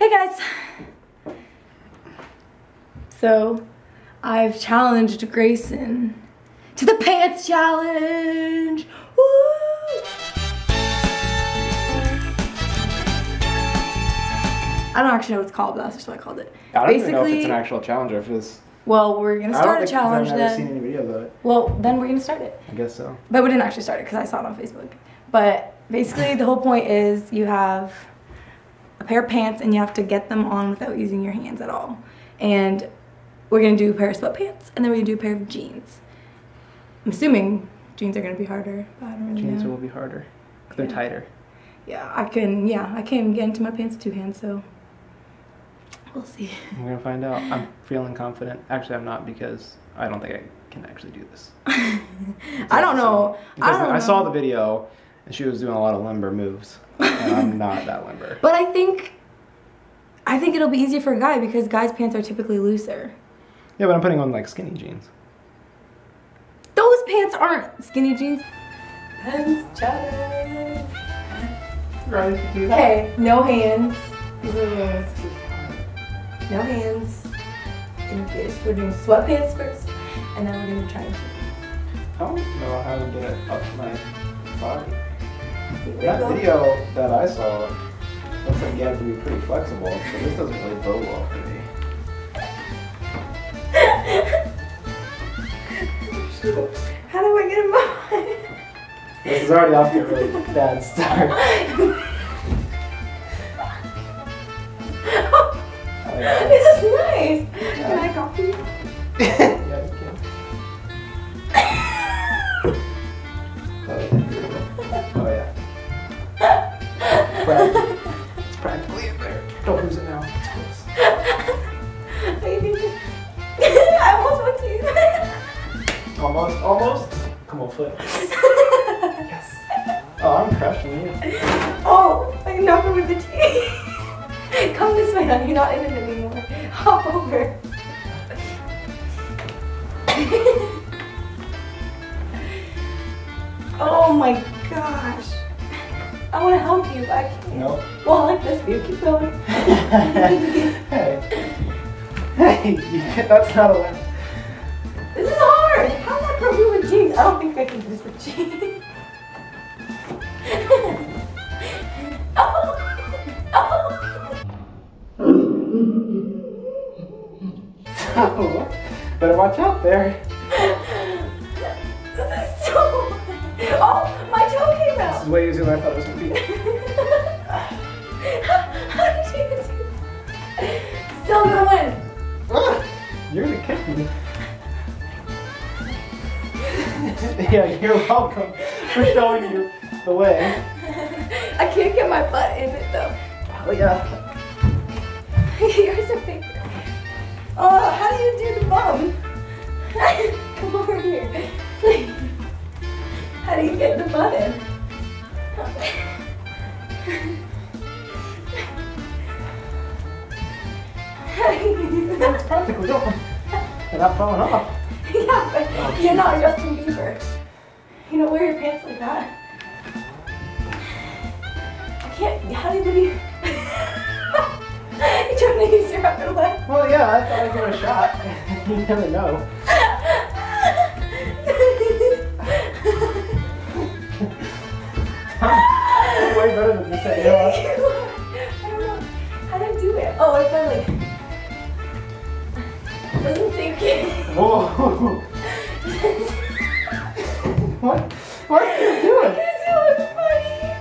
Hey guys! So, I've challenged Grayson to the pants challenge! Woo! I don't actually know what it's called, but that's just what I called it. I don't even know if it's an actual challenge or if it's. well, we're gonna start a challenge I've never then. seen any videos of it. Well, then we're gonna start it. I guess so. But we didn't actually start it because I saw it on Facebook. But basically, the whole point is you have a pair of pants and you have to get them on without using your hands at all. And we're gonna do a pair of sweatpants and then we're gonna do a pair of jeans. I'm assuming jeans are gonna be harder, but I don't really Jeans know. will be harder. They're Yeah. tighter. Yeah, I can. Yeah, I can get into my pants with two hands, so we'll see. We're gonna find out. I'm feeling confident. Actually, I'm not because I don't think I can actually do this. I don't know. I don't I saw know. the video and she was doing a lot of limber moves, and I'm not that limber. But I think, I think it'll be easier for a guy because guys' pants are typically looser. Yeah, but I'm putting on like skinny jeans. Those pants aren't skinny jeans. Pants challenge. Right, do Okay, no hands. These are rules. No hands. In this, we're doing sweatpants first, and then we're gonna try and I don't know how to get it up to my body. That video that I saw looks like you have to be pretty flexible, so this doesn't really bode well for me. How do I get him behind? This is already off to a really bad start. this is nice. Can I copy Almost, almost. Come on, foot. Yes. Oh, I'm crushing you. Oh, I knocked him with the tea. Come this way, hon. You're not in it anymore. Hop over. oh my gosh. I want to help you, but I can't. No. Well, I like this view. Keep going. hey. Hey, that's not a I don't think I can do this with jeans. So, better watch out there. This is so. Oh, my toe came out. This is way easier than I thought it was gonna be. yeah, you're welcome for showing you the way. I can't get my butt in it though. Oh yeah. Yours are bigger. Oh, how do you do the bum? Come over here. Please. How do you get the butt in? How do you do that? It's practically open. They're not falling off. Yeah, but you're not Justin Bieber. You don't wear your pants like that. I can't. How do you? you trying to use your upper lip? Well, yeah, I thought I'd give it a shot. you never know. I'm way better than this at you know what? I don't know. How do I do it? Oh, I like. Doesn't sink in. Whoa. what? What are you doing? This looks funny.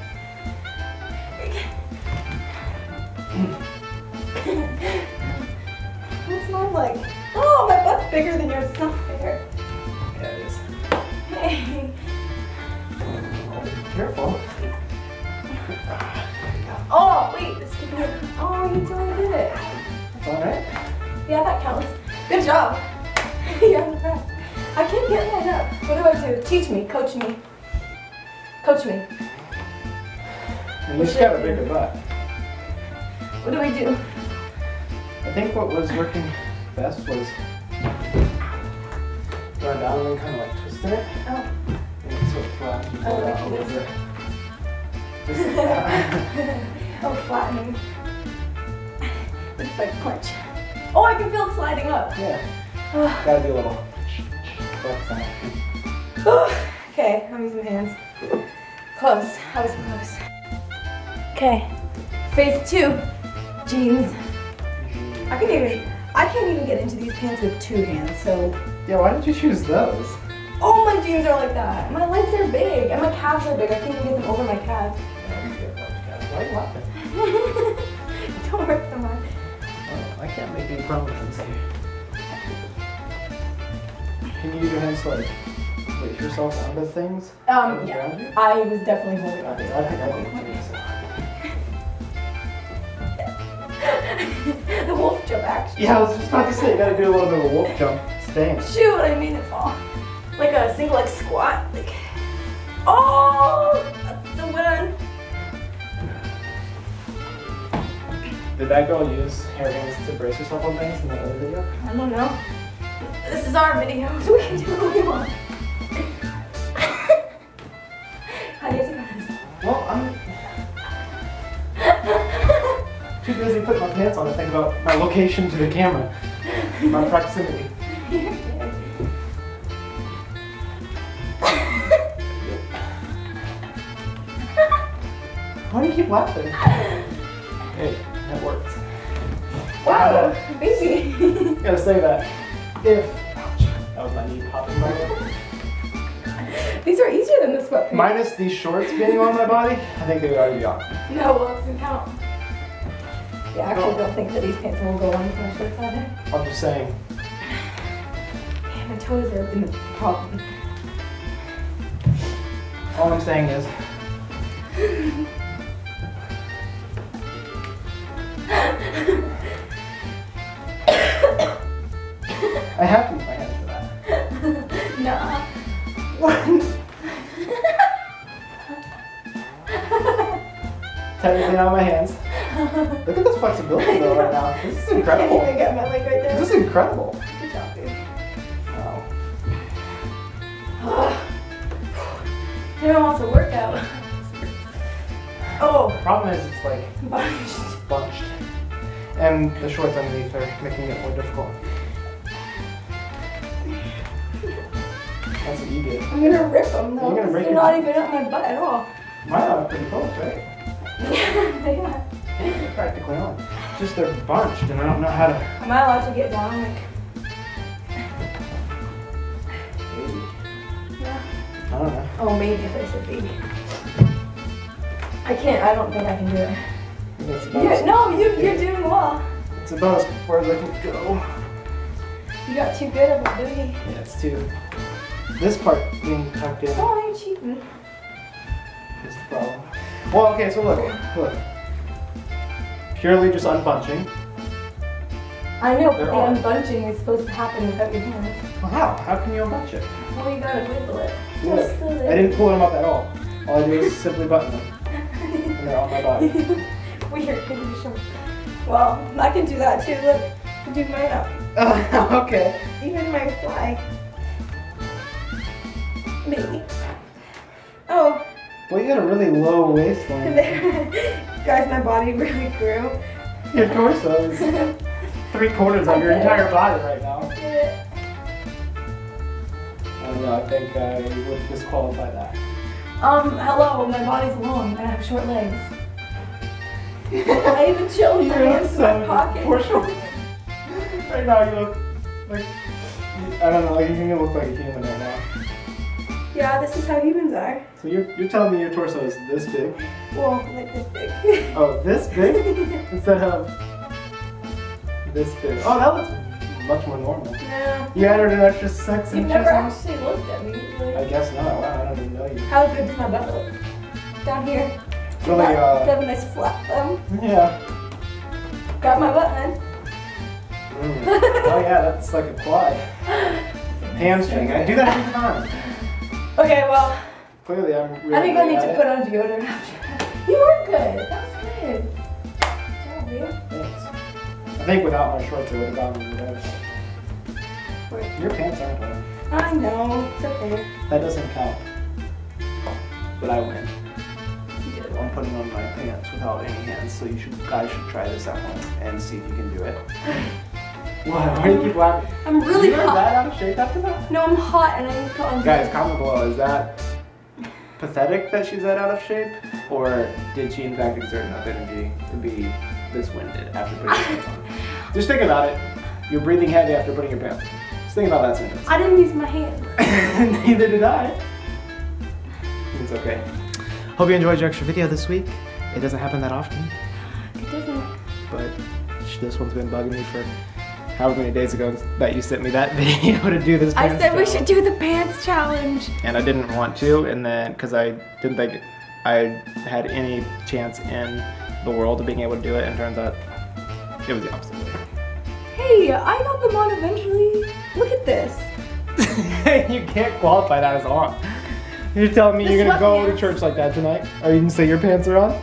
What's mine like? Oh, my butt's bigger than yours. It's not fair. Yeah, it is. Hey. Oh, Careful. Oh, wait. This could be. Oh, you totally did it. It's alright. Yeah, that counts. Good job. The front. I can't get mine up. What do I do? Teach me. Coach me. Coach me. You just got a bigger butt. What do I do? I think what was working best was going down and then kind of like twisting it. Oh. And it's so flat. You Oh, pull it like out a this. little bit. Just like that. oh, flattening. It's like clench. Oh, I can feel it sliding up. Yeah. Gotta do a little okay, I'm using my hands. Close. I was close. Okay. Phase two. Jeans. I can even. I can't even get into these pants with two hands. So. Yeah, why did you choose those? All my jeans are like that. My legs are big and my calves are big. I can't even get them over my calves. Why are you laughing? Don't work so much. Oh, I can't make any promises here. Can you use your hands to like weight yourself onto things? Um, yeah. I was definitely holding on. Okay, I think I do this. the wolf jump action. Yeah, I was just about to say, you gotta do a little bit of a wolf jump stance. Shoot, I made it fall. Like a single leg squat. Like, oh, that's the one. Did that girl use her hands to brace herself on things in that other video? I don't know. This is our video, so we can do what we want. How do you this? Well, I'm too busy putting my pants on to think about my location to the camera, my proximity. Why do you keep laughing? Hey, that worked. wow, uh, baby. Gotta say that. If ouch, that was my knee popping by way. These are easier than the sweatpants. Minus these shorts being on my body, I think they would already be on. No, well, it doesn't count. Yeah, I actually don't think that these pants will go on with my shirts either. I'm just saying. Yeah, my toes are the problem. All I'm saying is, incredible. even get my leg right there. This is incredible. Good job, dude. Wow. Everyone wants a workout. Oh, Problem is it's like bunched. bunched. And the shorts underneath are making it more difficult. That's what you get. I'm gonna rip them though. You're gonna 'cause break they're not even up my butt at all. Mine are pretty close, right? Yeah, they are. They're practically on. Just they're bunched and I don't know how to. Am I allowed to get down? Like, Maybe. yeah. I don't know. Oh, maybe if I said baby. I can't. I don't think I can do it. That's about as- no, you, you're doing well. It's about as far as I can go. You got too good of a booty. Yeah, it's too. This part being tucked in Oh, you're cheating. is the problem. Well, okay, so look, look. Purely just unbunching. I know, but the on. unbunching is supposed to happen without your hands. Well, how? How can you unbunch it? Well, you gotta wiggle it. Look, Just a I didn't pull them up at all. All I do is simply button them, and they're on my body. Weird condition. Well, I can do that too. Look, I do mine up. Oh, okay. Even my fly. Maybe. Oh, Well, you got a really low waistline. Guys, my body really grew. Your torso is three quarters of your entire body right now. I don't know. I think I would disqualify that. Um, hello, my body's long and I have short legs. I even chilled my hands in my pocket. Right now, you look like I don't know. Like you look like a human right now. Yeah, this is how humans are. So you're you're telling me your torso is this big? Well, like this big. Oh, this big instead of this big. Oh, that looks much more normal. Yeah. You added an extra six you've inches. never on? actually looked at me. I guess not. Wow, I don't even know you. How good does my butt look? Down here. Really, I uh, have a nice flat bum. yeah. Got my butt, hun. Mm. Oh yeah, that's like a quad. Hamstring. I do that every time. Okay, well, Clearly, I'm really I think I need to it. put on deodorant after. You were good. That was good. Good job, dude. Thanks. I think without my shorts, it would have gone even better. Wait. Your pants aren't on. I know. It's okay. That doesn't count. But I win. I'm putting on my pants without any hands. So you should guys should try this at home and see if you can do it. What? Why do you keep laughing? I'm really you are hot. that out of shape after that? No, I'm hot and I need to put on. Guys, comment below. Is that pathetic that she's that out of shape, or did she in fact exert enough energy to be this winded after putting her pants on? Just think about it. You're breathing heavy after putting your pants. on. Just think about that sentence. I didn't use my hands. Neither did I. It's okay. Hope you enjoyed your extra video this week. It doesn't happen that often, It doesn't. but this one's been bugging me for however many days ago that you sent me that video to do this. I pants said we should do the pants challenge. and I didn't want to, and then because I didn't think I had any chance in the world of being able to do it, and turns out it was the opposite. Hey, I got them on eventually. Look at this. you can't qualify that as on. You're telling me The you're gonna go to church like that tonight? Or you can say your pants are on?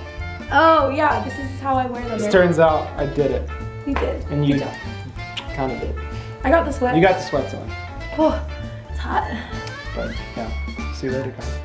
Oh yeah, this is how I wear them. It turns out I did it, You did. and you job. kind of did. I got the sweat. You got the sweats on, Oh, it's hot. but yeah. See you later, guys.